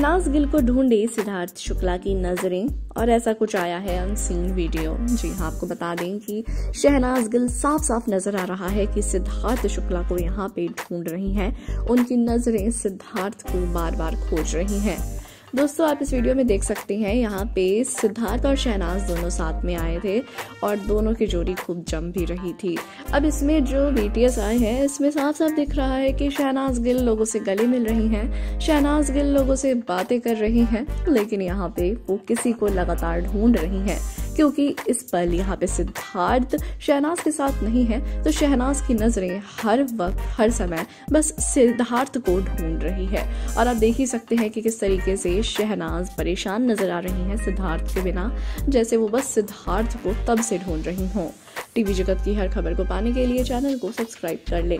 शहनाज गिल को ढूंढे सिद्धार्थ शुक्ला की नज़रें, और ऐसा कुछ आया है अनसीन वीडियो। जी हाँ आपको बता दें कि शहनाज गिल साफ़ साफ़ नज़र आ रहा है कि सिद्धार्थ शुक्ला को यहाँ पे ढूंढ रही हैं। उनकी नज़रें सिद्धार्थ को बार बार खोज रही हैं। दोस्तों, आप इस वीडियो में देख सकते हैं, यहाँ पे सिद्धार्थ और शहनाज दोनों साथ में आए थे और दोनों की जोड़ी खूब जम भी रही थी। अब इसमें जो बीटीएस आए हैं, इसमें साफ़ साफ़ दिख रहा है कि शहनाज गिल लोगों से गले मिल रही हैं, शहनाज गिल लोगों से बातें कर रही हैं, लेकिन यहाँ पे वो किसी को लगातार ढूंढ रही हैं। क्योंकि इस पल यहाँ पे सिद्धार्थ शहनाज के साथ नहीं है तो शहनाज की नज़रें हर वक्त, हर समय बस सिद्धार्थ को ढूंढ रही है। और आप देख ही सकते हैं कि किस तरीके से शहनाज परेशान नज़र आ रही है सिद्धार्थ के बिना, जैसे वो बस सिद्धार्थ को तब से ढूंढ रही हों। टीवी जगत की हर खबर को पाने के लिए चैनल को सब्सक्राइब कर लें।